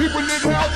People in healthy